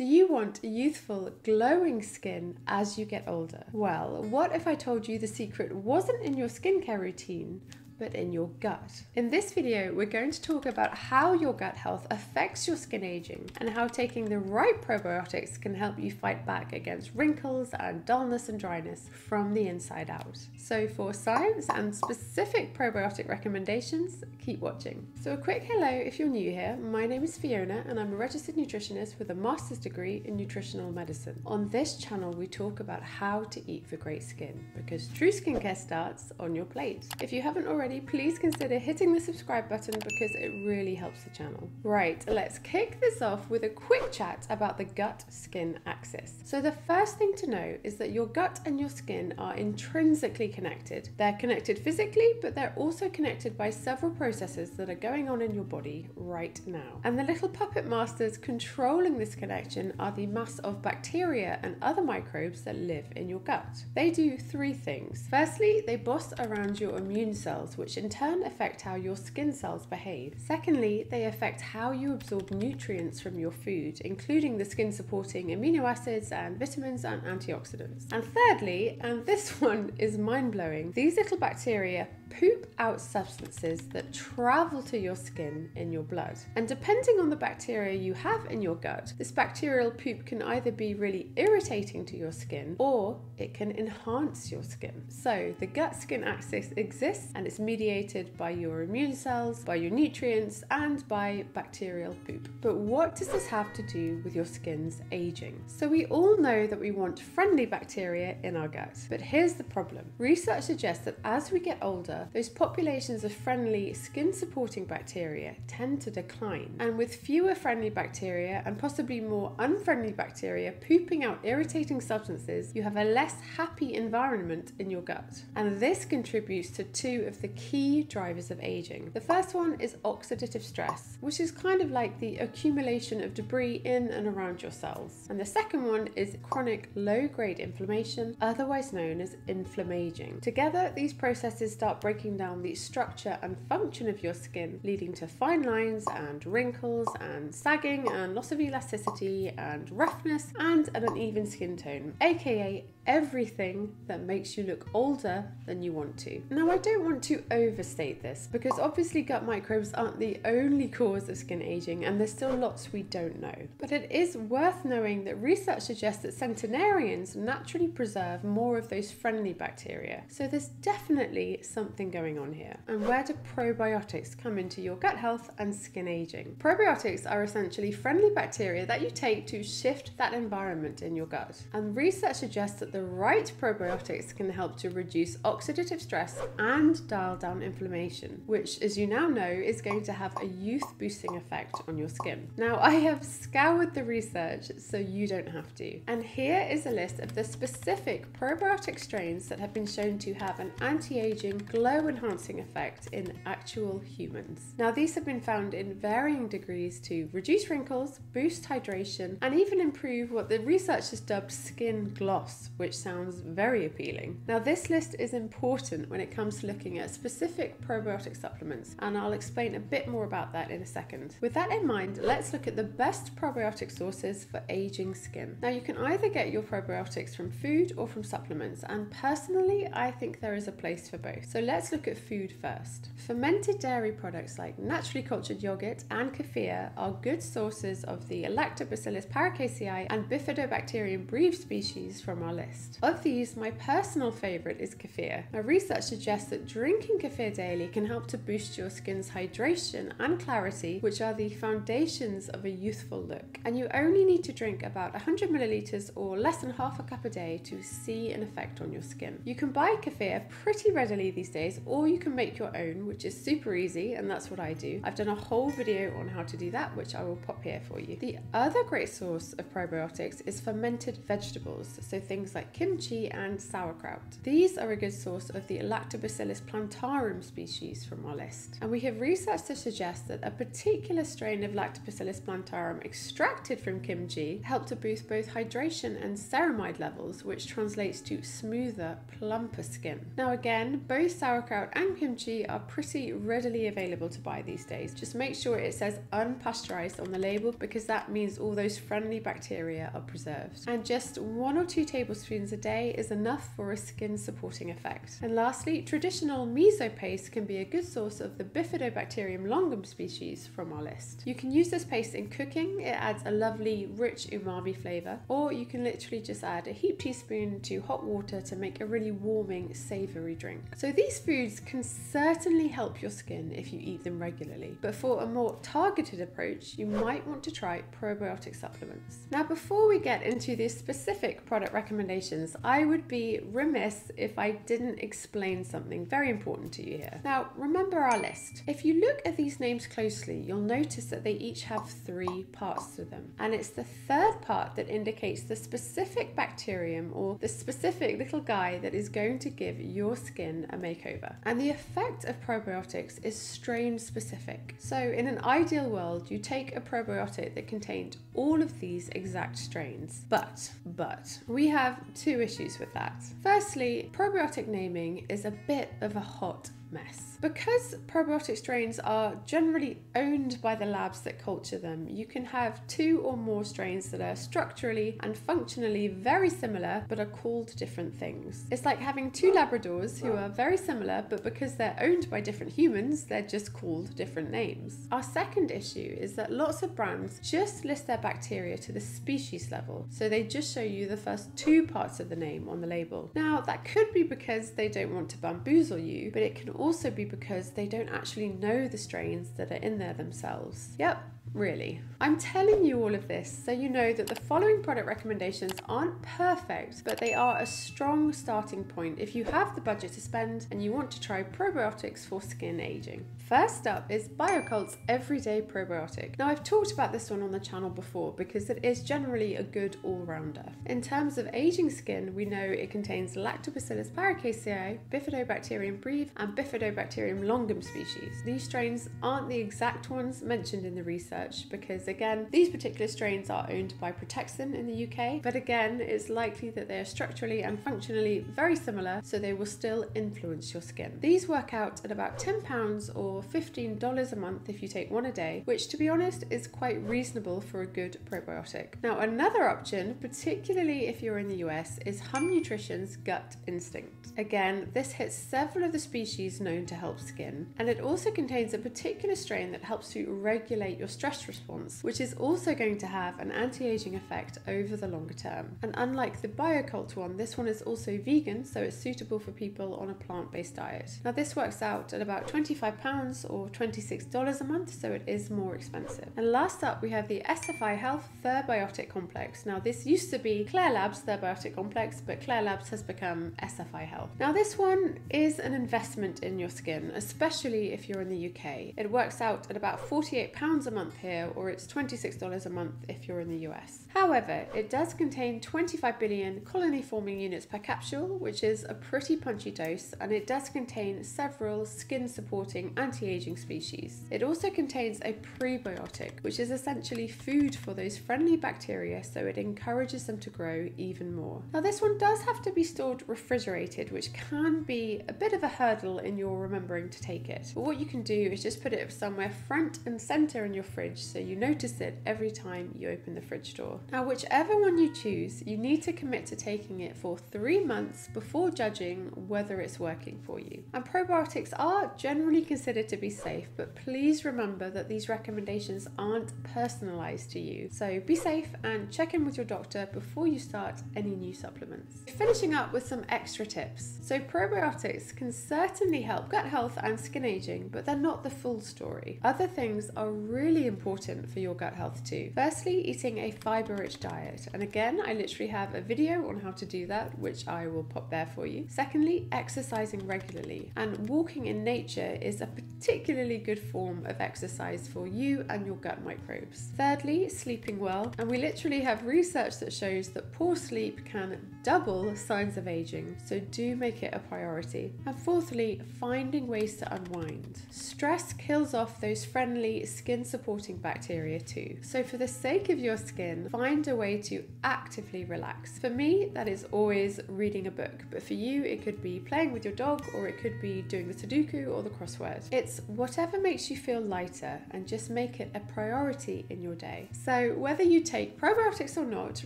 Do you want youthful, glowing skin as you get older? Well, what if I told you the secret wasn't in your skincare routine, but in your gut. In this video, we're going to talk about how your gut health affects your skin aging and how taking the right probiotics can help you fight back against wrinkles and dullness and dryness from the inside out. So for science and specific probiotic recommendations, keep watching. So a quick hello if you're new here. My name is Fiona and I'm a registered nutritionist with a master's degree in nutritional medicine. On this channel, we talk about how to eat for great skin because true skincare starts on your plate. If you haven't already already, please consider hitting the subscribe button because it really helps the channel. Right, let's kick this off with a quick chat about the gut-skin axis. So the first thing to know is that your gut and your skin are intrinsically connected. They're connected physically, but they're also connected by several processes that are going on in your body right now. And the little puppet masters controlling this connection are the mass of bacteria and other microbes that live in your gut. They do three things. Firstly, they boss around your immune cells, which in turn affect how your skin cells behave. Secondly, they affect how you absorb nutrients from your food, including the skin supporting amino acids and vitamins and antioxidants. And thirdly, and this one is mind blowing, these little bacteria poop out substances that travel to your skin in your blood. And depending on the bacteria you have in your gut, this bacterial poop can either be really irritating to your skin or it can enhance your skin. So the gut skin axis exists and it's mediated by your immune cells, by your nutrients, and by bacterial poop. But what does this have to do with your skin's aging? So we all know that we want friendly bacteria in our gut, but here's the problem. Research suggests that as we get older, those populations of friendly skin supporting bacteria tend to decline. And with fewer friendly bacteria and possibly more unfriendly bacteria pooping out irritating substances, you have a less happy environment in your gut. And this contributes to two of the key drivers of aging. The first one is oxidative stress, which is kind of like the accumulation of debris in and around your cells. And the second one is chronic low grade inflammation, otherwise known as inflammaging. Together, these processes start breaking down the structure and function of your skin, leading to fine lines and wrinkles and sagging and loss of elasticity and roughness and an uneven skin tone, aka everything that makes you look older than you want to. Now, I don't want to overstate this because obviously gut microbes aren't the only cause of skin aging and there's still lots we don't know. But it is worth knowing that research suggests that centenarians naturally preserve more of those friendly bacteria. So there's definitely something going on here. And where do probiotics come into your gut health and skin aging? Probiotics are essentially friendly bacteria that you take to shift that environment in your gut. And research suggests that the right probiotics can help to reduce oxidative stress and dial down inflammation, which, as you now know, is going to have a youth boosting effect on your skin. Now, I have scoured the research so you don't have to. And here is a list of the specific probiotic strains that have been shown to have an anti aging, glow enhancing effect in actual humans. Now, these have been found in varying degrees to reduce wrinkles, boost hydration, and even improve what the researchers dubbed skin gloss, which sounds very appealing. Now, this list is important when it comes to looking at specific probiotic supplements, and I'll explain a bit more about that in a second. With that in mind, let's look at the best probiotic sources for aging skin. Now, you can either get your probiotics from food or from supplements, and personally, I think there is a place for both. So let's look at food first. Fermented dairy products like naturally cultured yogurt and kefir are good sources of the Lactobacillus paracasei and Bifidobacterium breve species from our list list. Of these, my personal favourite is kefir. Now, research suggests that drinking kefir daily can help to boost your skin's hydration and clarity, which are the foundations of a youthful look. And you only need to drink about 100 millilitres or less than half a cup a day to see an effect on your skin. You can buy kefir pretty readily these days, or you can make your own, which is super easy, and that's what I do. I've done a whole video on how to do that, which I will pop here for you. The other great source of probiotics is fermented vegetables, so things like like kimchi and sauerkraut. These are a good source of the Lactobacillus plantarum species from our list. And we have research to suggest that a particular strain of Lactobacillus plantarum extracted from kimchi helped to boost both hydration and ceramide levels, which translates to smoother, plumper skin. Now, again, both sauerkraut and kimchi are pretty readily available to buy these days. Just make sure it says unpasteurized on the label because that means all those friendly bacteria are preserved. And just one or two tablespoons a day is enough for a skin supporting effect. And lastly, traditional miso paste can be a good source of the Bifidobacterium longum species from our list. You can use this paste in cooking, it adds a lovely rich umami flavour, or you can literally just add a heaped teaspoon to hot water to make a really warming, savoury drink. So these foods can certainly help your skin if you eat them regularly, but for a more targeted approach, you might want to try probiotic supplements. Now, before we get into the specific product recommendations, I would be remiss if I didn't explain something very important to you here. Now, remember our list. If you look at these names closely, you'll notice that they each have three parts to them, and it's the third part that indicates the specific bacterium or the specific little guy that is going to give your skin a makeover. And the effect of probiotics is strain specific. So, in an ideal world, you take a probiotic that contained all of these exact strains. But, but, we have two issues with that. Firstly, probiotic naming is a bit of a hot mess. Because probiotic strains are generally owned by the labs that culture them, you can have two or more strains that are structurally and functionally very similar but are called different things. It's like having two Labradors who are very similar but because they're owned by different humans, they're just called different names. Our second issue is that lots of brands just list their bacteria to the species level, so they just show you the first two parts of the name on the label. Now, that could be because they don't want to bamboozle you, but it can also be because they don't actually know the strains that are in there themselves. Yep, really. I'm telling you all of this so you know that the following product recommendations aren't perfect, but they are a strong starting point if you have the budget to spend and you want to try probiotics for skin aging. First up is Bio-Kult's Everyday Probiotic. Now, I've talked about this one on the channel before because it is generally a good all rounder. In terms of aging skin, we know it contains Lactobacillus paracasei, Bifidobacterium breve, and Bifidobacterium longum species. These strains aren't the exact ones mentioned in the research because, again, these particular strains are owned by Protexin in the UK, but again, it's likely that they are structurally and functionally very similar, so they will still influence your skin. These work out at about £10 or $15 a month if you take one a day, which to be honest is quite reasonable for a good probiotic. Now, another option, particularly if you're in the US, is Hum Nutrition's Gut Instinct. Again, this hits several of the species known to help skin, and it also contains a particular strain that helps to regulate your stress response, which is also going to have an anti aging effect over the longer term. And unlike the Bio-Kult one, this one is also vegan, so it's suitable for people on a plant based diet. Now, this works out at about £25 or $26 a month, so it is more expensive. And last up, we have the SFI Health Ther-biotic Complex. Now, this used to be Klaire Labs Ther-biotic Complex, but Klaire Labs has become SFI Health. Now, this one is an investment in your skin, especially if you're in the UK. It works out at about £48 a month here, or it's $26 a month if you're in the US. However, it does contain 25 billion colony forming units per capsule, which is a pretty punchy dose, and it does contain several skin supporting anti aging species. It also contains a prebiotic, which is essentially food for those friendly bacteria, so it encourages them to grow even more. Now, this one does have to be stored refrigerated, which can be a bit of a hurdle in your remembering to take it. But what you can do is just put it somewhere front and center in your fridge so you notice it every time you open the fridge door. Now, whichever one you choose, you need to commit to taking it for three months before judging whether it's working for you. And probiotics are generally considered to be safe, but please remember that these recommendations aren't personalized to you. So be safe and check in with your doctor before you start any new supplements. Finishing up with some extra tips. So, probiotics can certainly help gut health and skin aging, but they're not the full story. Other things are really important for your gut health too. Firstly, eating a fiber rich diet. And again, I literally have a video on how to do that, which I will pop there for you. Secondly, exercising regularly. And walking in nature is a particularly good form of exercise for you and your gut microbes. Thirdly, sleeping well. And we literally have research that shows that poor sleep can double signs of aging, so do make it a priority. And fourthly, finding ways to unwind. Stress kills off those friendly skin supporting bacteria too. So, for the sake of your skin, find a way to actively relax. For me, that is always reading a book, but for you, it could be playing with your dog or it could be doing the Sudoku or the crossword. It's whatever makes you feel lighter and just make it a priority in your day. So, whether you take probiotics or not,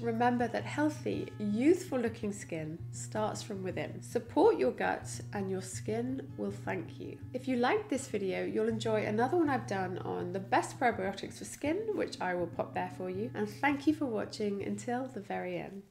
remember that healthy, youthful looking skin starts from within. Support your gut and your skin will thank you. If you liked this video, you'll enjoy another one I've done on the best probiotics for skin, which I will pop there for you. And thank you for watching until the very end.